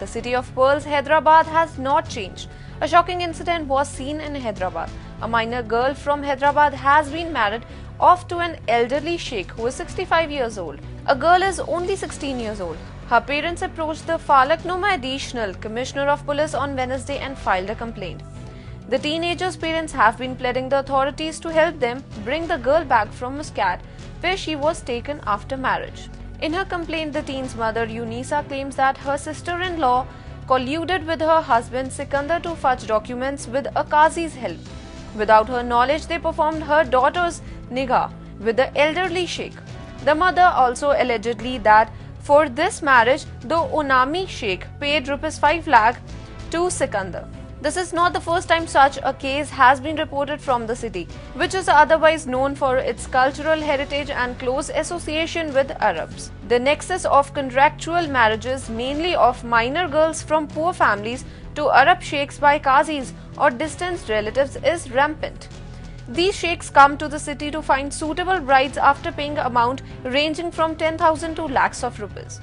The city of pearls, Hyderabad, has not changed. A shocking incident was seen in Hyderabad. A minor girl from Hyderabad has been married off to an elderly sheikh who is 65 years old. A girl is only 16 years old. Her parents approached the Falaknuma Additional Commissioner of Police on Wednesday and filed a complaint. The teenager's parents have been pleading the authorities to help them bring the girl back from Muscat, where she was taken after marriage. In her complaint, the teen's mother, Unisa, claims that her sister in law colluded with her husband Sikandar to fudge documents with a Qazi's help. Without her knowledge, they performed her daughter's nikah with the elderly sheikh. The mother also allegedly that for this marriage, the Omani sheikh paid rupees 5 lakh to Sikandar. This is not the first time such a case has been reported from the city, which is otherwise known for its cultural heritage and close association with Arabs. The nexus of contractual marriages, mainly of minor girls from poor families to Arab sheikhs by qazis or distant relatives, is rampant. These sheikhs come to the city to find suitable brides after paying amount ranging from 10,000 to lakhs of rupees.